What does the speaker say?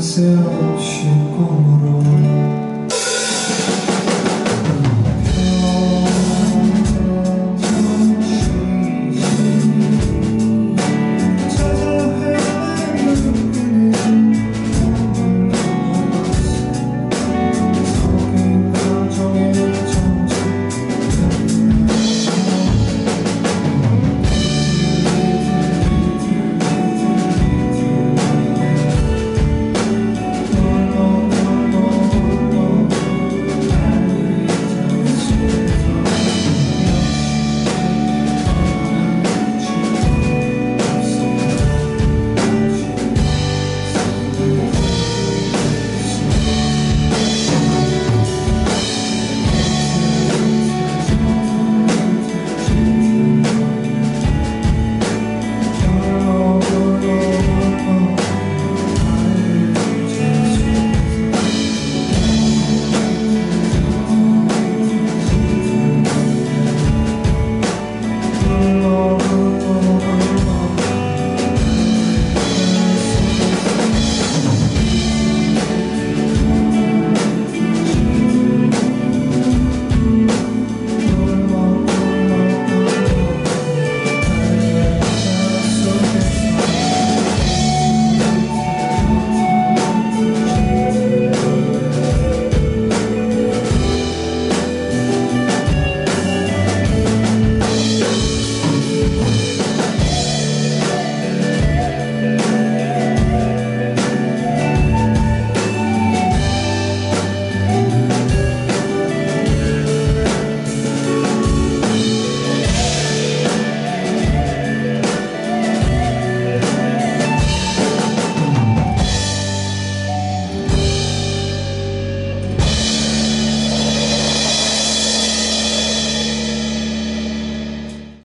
céu chegou.